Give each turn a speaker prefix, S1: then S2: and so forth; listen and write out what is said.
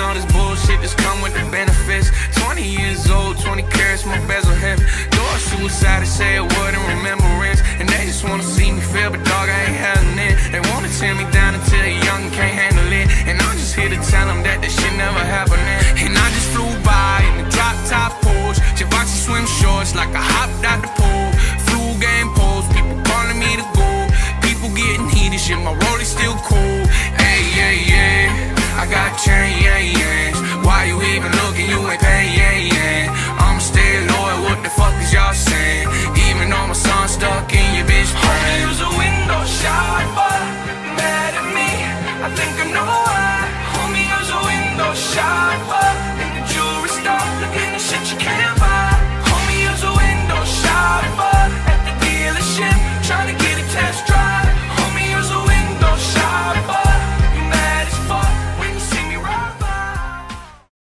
S1: all this bullshit that's come with the benefits. 20 years old, 20 carats, my bezel heavy. Door suicide, say a word in remembrance. And they just wanna see me fail, but dog, I ain't having it. They wanna tear me down until a young can't handle it. And I'm just here to tell them that this